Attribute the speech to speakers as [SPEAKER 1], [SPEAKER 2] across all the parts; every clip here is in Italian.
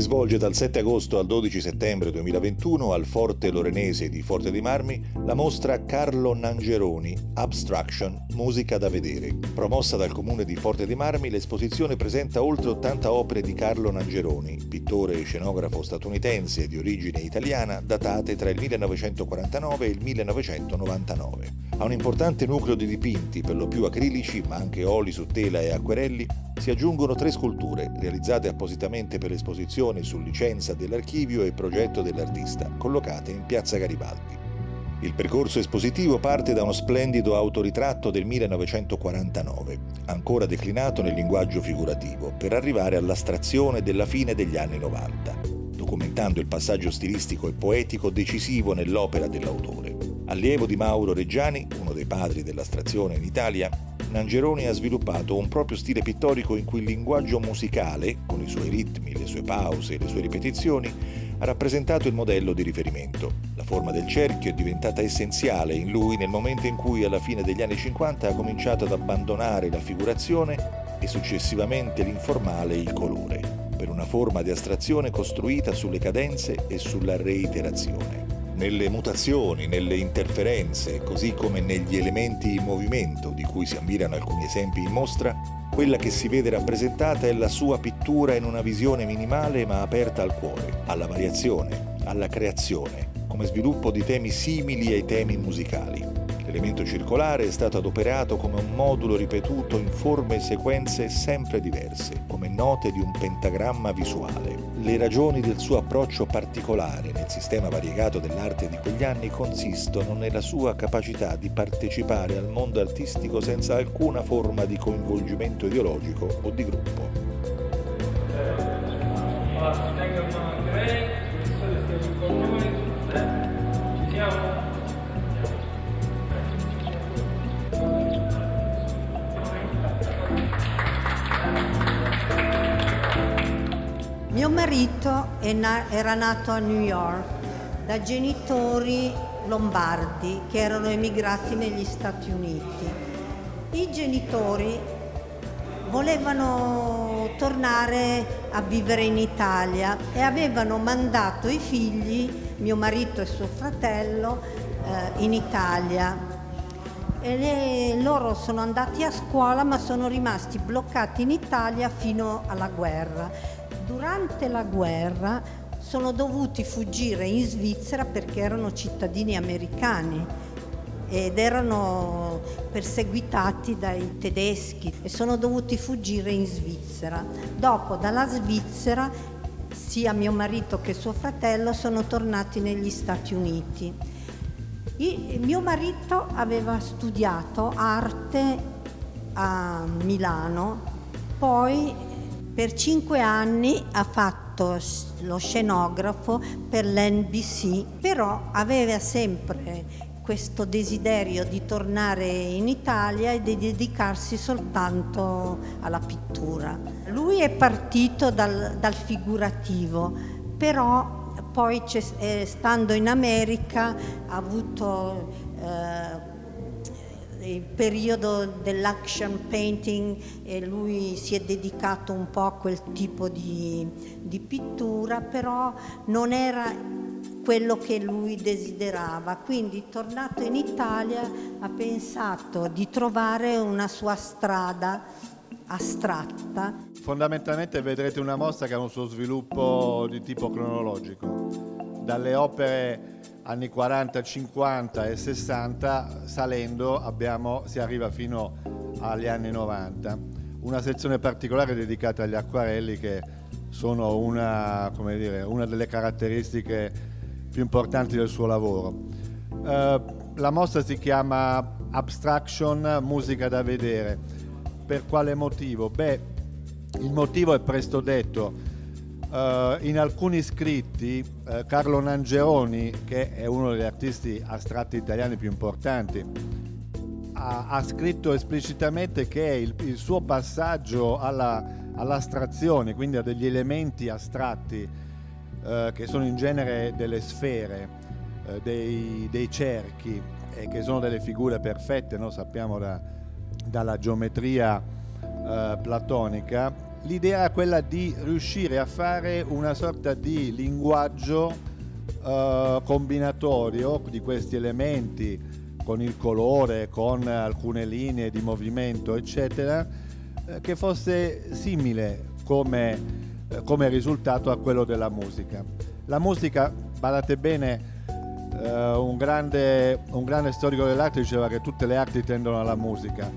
[SPEAKER 1] svolge dal 7 agosto al 12 settembre 2021 al Forte Lorenese di Forte dei Marmi la mostra Carlo Nangeroni Abstraction Musica da vedere. Promossa dal comune di Forte dei Marmi, l'esposizione presenta oltre 80 opere di Carlo Nangeroni, pittore e scenografo statunitense di origine italiana, datate tra il 1949 e il 1999. A un importante nucleo di dipinti, per lo più acrilici, ma anche oli su tela e acquerelli, si aggiungono tre sculture realizzate appositamente per l'esposizione su licenza dell'archivio e progetto dell'artista, collocate in piazza Garibaldi. Il percorso espositivo parte da uno splendido autoritratto del 1949, ancora declinato nel linguaggio figurativo, per arrivare all'astrazione della fine degli anni 90, documentando il passaggio stilistico e poetico decisivo nell'opera dell'autore. Allievo di Mauro Reggiani, uno dei padri dell'astrazione in Italia, Nangeroni ha sviluppato un proprio stile pittorico in cui il linguaggio musicale, con i suoi ritmi, le sue pause e le sue ripetizioni, ha rappresentato il modello di riferimento. La forma del cerchio è diventata essenziale in lui nel momento in cui alla fine degli anni 50 ha cominciato ad abbandonare la figurazione e successivamente l'informale e il colore, per una forma di astrazione costruita sulle cadenze e sulla reiterazione nelle mutazioni, nelle interferenze, così come negli elementi in movimento di cui si ammirano alcuni esempi in mostra, quella che si vede rappresentata è la sua pittura in una visione minimale ma aperta al cuore, alla variazione, alla creazione, come sviluppo di temi simili ai temi musicali. L'elemento circolare è stato adoperato come un modulo ripetuto in forme e sequenze sempre diverse, come note di un pentagramma visuale. Le ragioni del suo approccio particolare nel sistema variegato dell'arte di quegli anni consistono nella sua capacità di partecipare al mondo artistico senza alcuna forma di coinvolgimento ideologico o di gruppo.
[SPEAKER 2] Mio marito era nato a New York da genitori lombardi che erano emigrati negli Stati Uniti. I genitori volevano tornare a vivere in Italia e avevano mandato i figli, mio marito e suo fratello, eh, in Italia. Le, loro sono andati a scuola ma sono rimasti bloccati in Italia fino alla guerra durante la guerra sono dovuti fuggire in Svizzera perché erano cittadini americani ed erano perseguitati dai tedeschi e sono dovuti fuggire in Svizzera. Dopo dalla Svizzera sia mio marito che suo fratello sono tornati negli Stati Uniti. Il mio marito aveva studiato arte a Milano, poi per cinque anni ha fatto lo scenografo per l'NBC, però aveva sempre questo desiderio di tornare in Italia e di dedicarsi soltanto alla pittura. Lui è partito dal, dal figurativo, però poi eh, stando in America ha avuto eh, il periodo dell'action painting e lui si è dedicato un po' a quel tipo di, di pittura, però non era quello che lui desiderava. Quindi tornato in Italia ha pensato di trovare una sua strada astratta.
[SPEAKER 3] Fondamentalmente vedrete una mostra che ha un suo sviluppo di tipo cronologico. Dalle opere anni 40, 50 e 60, salendo abbiamo, si arriva fino agli anni 90. Una sezione particolare dedicata agli acquarelli che sono una, dire, una delle caratteristiche più importanti del suo lavoro. Uh, la mostra si chiama Abstraction, musica da vedere. Per quale motivo? Beh, il motivo è presto detto Uh, in alcuni scritti uh, Carlo Nangeroni, che è uno degli artisti astratti italiani più importanti, ha, ha scritto esplicitamente che il, il suo passaggio alla, all'astrazione, quindi a degli elementi astratti, uh, che sono in genere delle sfere, dei, dei, cerchi, e che sono delle figure perfette, no? sappiamo da, dalla geometria platonica, l'idea è quella di riuscire a fare una sorta di linguaggio eh, combinatorio di questi elementi con il colore, con alcune linee di movimento, eccetera, eh, che fosse simile come, eh, come risultato a quello della musica. La musica, badate bene, Uh, un, grande, un, grande, storico dell'arte diceva che tutte le arti tendono alla musica,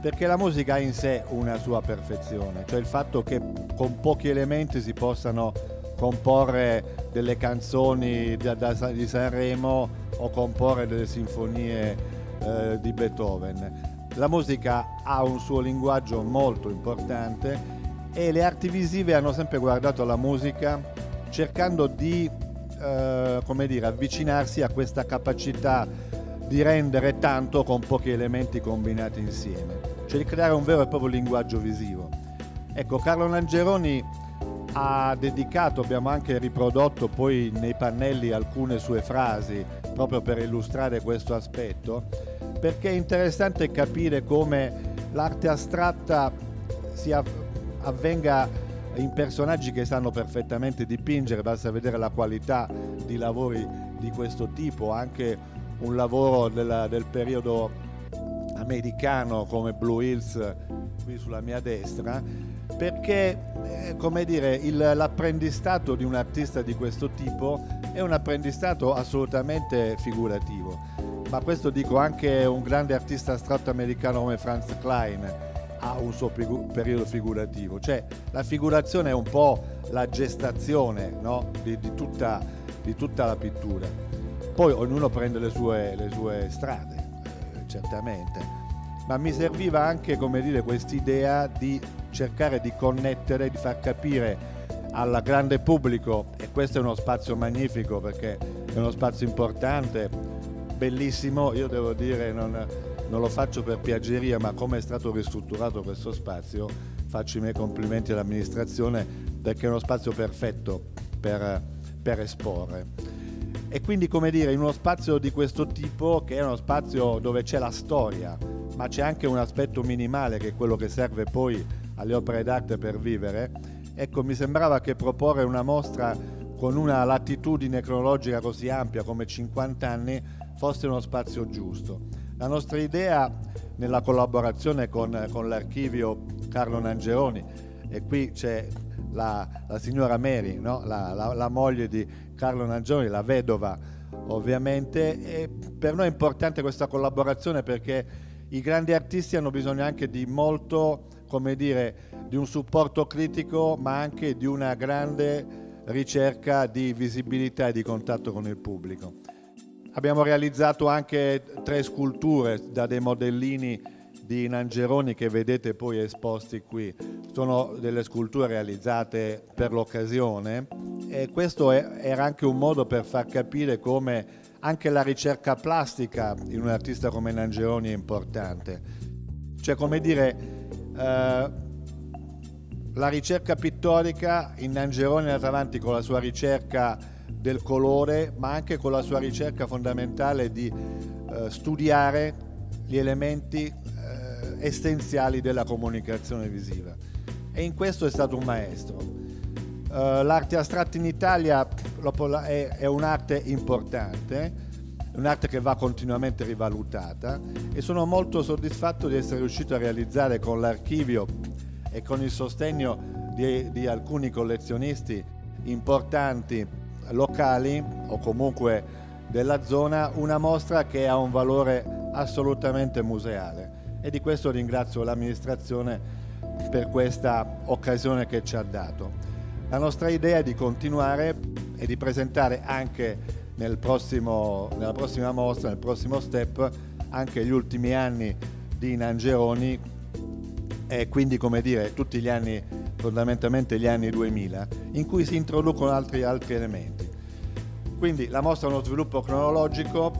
[SPEAKER 3] perché la musica ha in sé una sua perfezione, cioè il fatto che con pochi elementi si possano comporre delle canzoni di Sanremo o comporre delle sinfonie uh, di Beethoven. La musica ha un suo linguaggio molto importante e le arti visive hanno sempre guardato la musica cercando di eh, come dire, avvicinarsi a questa capacità di rendere tanto con pochi elementi combinati insieme, cioè di creare un vero e proprio linguaggio visivo. Ecco, Carlo Langeroni ha dedicato, abbiamo anche riprodotto poi nei pannelli alcune sue frasi proprio per illustrare questo aspetto, perché è interessante capire come l'arte astratta si avvenga in personaggi che sanno perfettamente dipingere, basta vedere la qualità di lavori di questo tipo, anche un lavoro della, del periodo americano come Blue Hills qui sulla mia destra, perché eh, come dire, il, l'apprendistato di un artista di questo tipo è un apprendistato assolutamente figurativo, ma questo dico anche un grande artista astratto americano come Franz Klein, ha un suo periodo figurativo, cioè la figurazione è un po' la gestazione no? di, di, tutta, di, tutta, la pittura. Poi ognuno prende le sue, le sue strade, eh, certamente, ma mi serviva anche, come dire, quest'idea di cercare di connettere, di far capire al grande pubblico, e questo è uno spazio magnifico perché è uno spazio importante, bellissimo, io devo dire non, non lo faccio per piaggeria, ma come è stato ristrutturato questo spazio, faccio i miei complimenti all'amministrazione perché è uno spazio perfetto per, per esporre. E quindi, come dire, in uno spazio di questo tipo, che è uno spazio dove c'è la storia, ma c'è anche un aspetto minimale che è quello che serve poi alle opere d'arte per vivere, ecco, mi sembrava che proporre una mostra con una latitudine cronologica così ampia come 50 anni fosse uno spazio giusto. La nostra idea nella collaborazione con, con l'archivio Carlo Nangeroni, e qui c'è la, la signora Mary, no? la, la, la, moglie di Carlo Nangeroni, la vedova ovviamente, e per noi è importante questa collaborazione perché i grandi artisti hanno bisogno anche di molto, come dire, di un supporto critico, ma anche di una grande ricerca di visibilità e di contatto con il pubblico. Abbiamo realizzato anche tre sculture da dei modellini di Nangeroni che vedete poi esposti qui. Sono delle sculture realizzate per l'occasione e questo era anche un modo per far capire come anche la ricerca plastica in un artista come Nangeroni è importante. Cioè come dire, eh, la ricerca pittorica in Nangeroni è andata avanti con la sua ricerca del colore, ma anche con la sua ricerca fondamentale di eh, studiare gli elementi essenziali della comunicazione visiva. E in questo è stato un maestro. Uh, l'arte astratta in Italia è, un'arte importante, un'arte che va continuamente rivalutata e sono molto soddisfatto di essere riuscito a realizzare con l'archivio e con il sostegno di, di alcuni collezionisti importanti locali o comunque della zona una mostra che ha un valore assolutamente museale e di questo ringrazio l'amministrazione per questa occasione che ci ha dato. La nostra idea è di continuare e di presentare anche nel prossimo, nella prossima mostra, nel prossimo step, anche gli ultimi anni di Nangeroni e quindi come dire tutti gli anni, fondamentalmente gli anni 2000, in cui si introducono altri, altri elementi. Quindi la mostra è uno sviluppo cronologico,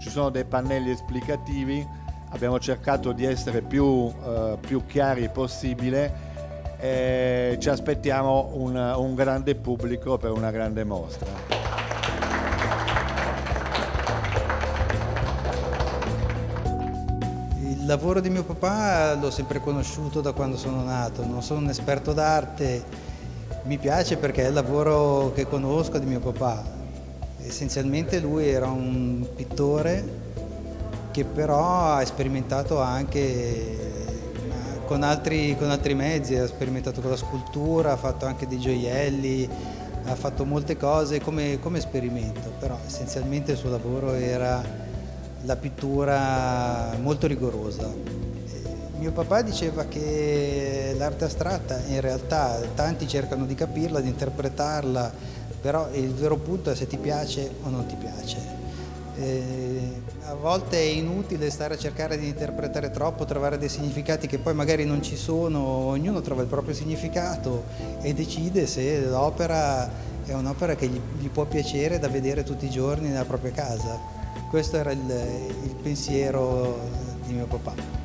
[SPEAKER 3] ci sono dei pannelli esplicativi, abbiamo cercato di essere più, eh, più chiari possibile e ci aspettiamo un, un grande pubblico per una grande mostra.
[SPEAKER 4] Il Il lavoro di mio papà l'ho sempre conosciuto da quando sono nato, non sono un esperto d'arte, mi piace perché è il lavoro che conosco di mio papà. Essenzialmente lui era un pittore che però ha sperimentato anche con altri, con altri mezzi, ha sperimentato con la scultura, ha fatto anche dei gioielli, ha fatto molte cose come, come esperimento, però essenzialmente il suo lavoro era la pittura molto rigorosa. Mio papà diceva che l'arte astratta in realtà tanti cercano di capirla, di interpretarla, però il vero punto è se ti piace o non ti piace. Eh, a volte è inutile stare a cercare di interpretare troppo, trovare dei significati che poi magari non ci sono, ognuno trova il proprio significato e decide se l'opera è un'opera che gli, gli, può piacere da vedere tutti i giorni nella propria casa. Questo era il, il pensiero di mio papà.